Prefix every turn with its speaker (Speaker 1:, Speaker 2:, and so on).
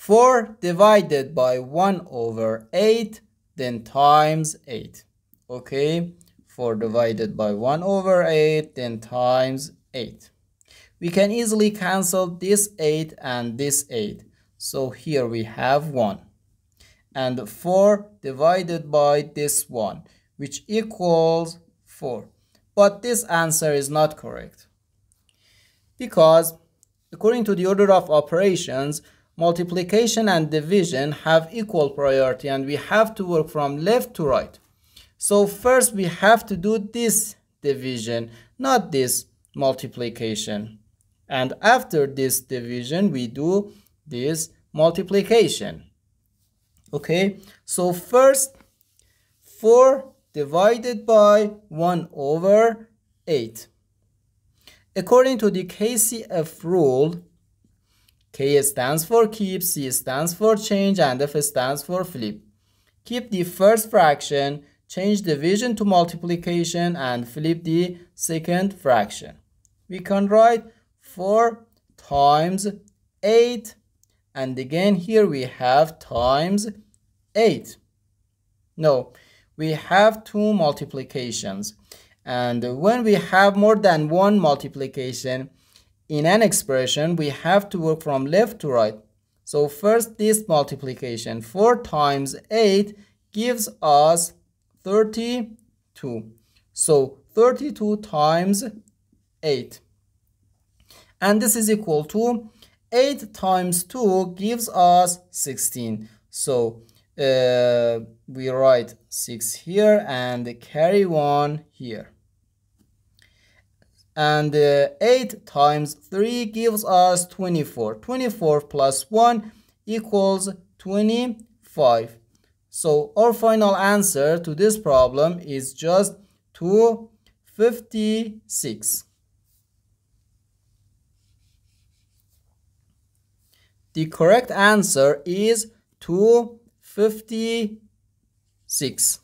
Speaker 1: 4 divided by 1 over 8 then times 8 okay 4 divided by 1 over 8 then times 8 we can easily cancel this 8 and this 8 so here we have 1 and 4 divided by this 1 which equals 4 but this answer is not correct. Because according to the order of operations multiplication and division have equal priority and we have to work from left to right. So first we have to do this division, not this multiplication. And after this division, we do this multiplication. Okay, so first 4 divided by 1 over 8. According to the KCF rule, K stands for keep, C stands for change, and F stands for flip. Keep the first fraction, change division to multiplication, and flip the second fraction. We can write 4 times 8, and again here we have times 8. No, we have two multiplications. And when we have more than one multiplication, in an expression, we have to work from left to right. So first this multiplication, 4 times 8 gives us 32. So 32 times 8. And this is equal to 8 times 2 gives us 16. So uh, we write 6 here and carry 1 here and uh, 8 times 3 gives us 24 24 plus 1 equals 25 so our final answer to this problem is just 256 the correct answer is 256